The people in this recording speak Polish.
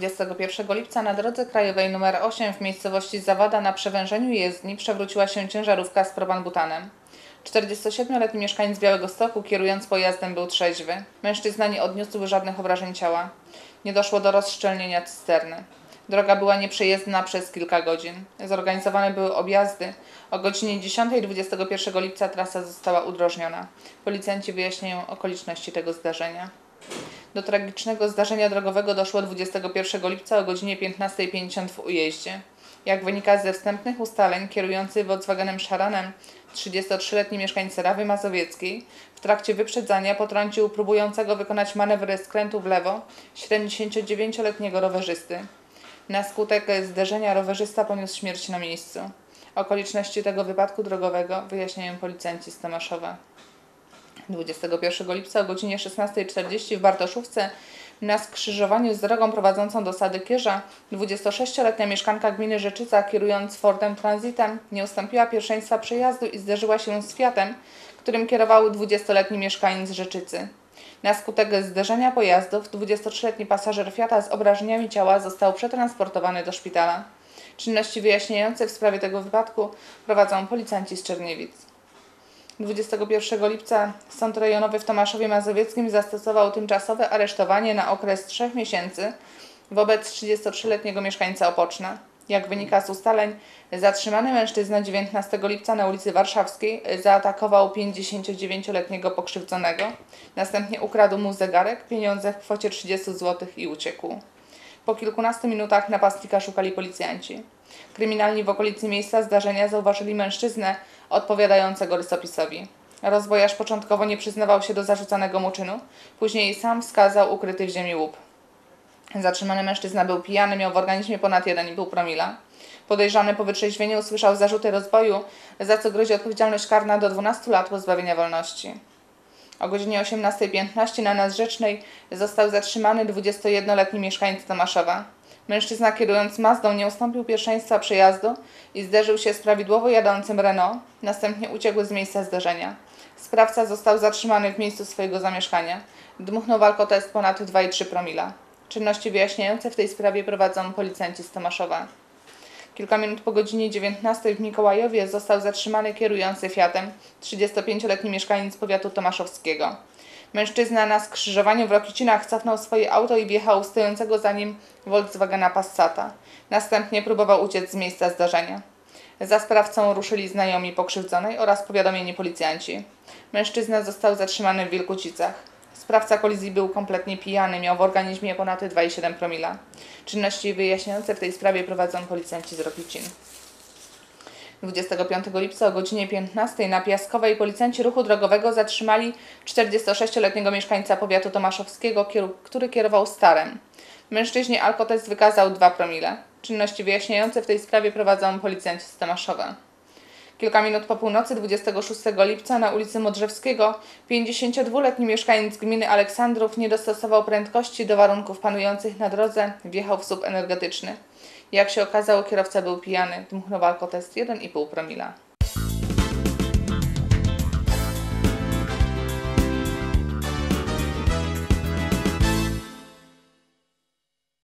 21 lipca na drodze krajowej nr 8 w miejscowości Zawada na przewężeniu jezdni przewróciła się ciężarówka z propanbutanem. 47-letni mieszkaniec Białego Stoku kierując pojazdem był trzeźwy. Mężczyzna nie odniósł żadnych obrażeń ciała. Nie doszło do rozszczelnienia cysterny. Droga była nieprzejezdna przez kilka godzin. Zorganizowane były objazdy. O godzinie 10.21 lipca trasa została udrożniona. Policjanci wyjaśniają okoliczności tego zdarzenia. Do tragicznego zdarzenia drogowego doszło 21 lipca o godzinie 15.50 w ujeździe. Jak wynika ze wstępnych ustaleń, kierujący Volkswagenem Szaranem 33-letni mieszkańc Rawy Mazowieckiej w trakcie wyprzedzania potrącił próbującego wykonać manewry skrętu w lewo 79-letniego rowerzysty. Na skutek zderzenia rowerzysta poniósł śmierć na miejscu. Okoliczności tego wypadku drogowego wyjaśniają policjanci z Tomaszowa. 21 lipca o godzinie 16.40 w Bartoszówce na skrzyżowaniu z drogą prowadzącą do Sadykierza 26-letnia mieszkanka gminy Rzeczyca kierując Fordem Transitem nie ustąpiła pierwszeństwa przejazdu i zderzyła się z Fiatem, którym kierował 20-letni mieszkaniec Rzeczycy. Na skutek zderzenia pojazdów 23-letni pasażer Fiata z obrażeniami ciała został przetransportowany do szpitala. Czynności wyjaśniające w sprawie tego wypadku prowadzą policjanci z Czerniewic. 21 lipca Sąd Rejonowy w Tomaszowie Mazowieckim zastosował tymczasowe aresztowanie na okres 3 miesięcy wobec 33-letniego mieszkańca Opoczna. Jak wynika z ustaleń, zatrzymany mężczyzna 19 lipca na ulicy Warszawskiej zaatakował 59-letniego pokrzywdzonego. Następnie ukradł mu zegarek, pieniądze w kwocie 30 zł i uciekł. Po kilkunastu minutach napastnika szukali policjanci. Kryminalni w okolicy miejsca zdarzenia zauważyli mężczyznę odpowiadającego rysopisowi. Rozwojarz początkowo nie przyznawał się do zarzucanego mu czynu, później sam wskazał ukryty w ziemi łup. Zatrzymany mężczyzna był pijany, miał w organizmie ponad 1,5 promila. Podejrzany po wytrzeźwieniu usłyszał zarzuty rozboju, za co grozi odpowiedzialność karna do 12 lat pozbawienia wolności. O godzinie 18.15 na Nadrzecznej został zatrzymany 21-letni mieszkaniec Tomaszowa. Mężczyzna kierując Mazdą nie ustąpił pierwszeństwa przejazdu i zderzył się z prawidłowo jadącym Renault, następnie uciekł z miejsca zdarzenia. Sprawca został zatrzymany w miejscu swojego zamieszkania. Dmuchnął w alkotest ponad 2,3 promila. Czynności wyjaśniające w tej sprawie prowadzą policjanci z Tomaszowa. Kilka minut po godzinie 19 w Mikołajowie został zatrzymany kierujący Fiatem 35-letni mieszkaniec powiatu tomaszowskiego. Mężczyzna na skrzyżowaniu w Rokicinach cofnął swoje auto i wjechał stojącego za nim Volkswagena Passata. Następnie próbował uciec z miejsca zdarzenia. Za sprawcą ruszyli znajomi pokrzywdzonej oraz powiadomieni policjanci. Mężczyzna został zatrzymany w Wielkucicach. Sprawca kolizji był kompletnie pijany, miał w organizmie ponad 2,7 promila. Czynności wyjaśniające w tej sprawie prowadzą policjanci z Rokicin. 25 lipca o godzinie 15 na Piaskowej policjanci ruchu drogowego zatrzymali 46-letniego mieszkańca powiatu tomaszowskiego, który kierował starem. Mężczyźnie alkotest wykazał 2 promile. Czynności wyjaśniające w tej sprawie prowadzą policjanci z Tomaszowa. Kilka minut po północy 26 lipca na ulicy Modrzewskiego 52-letni mieszkaniec gminy Aleksandrów nie dostosował prędkości do warunków panujących na drodze, wjechał w słup energetyczny. Jak się okazało, kierowca był pijany, dmuchnął alkotest 1,5 promila.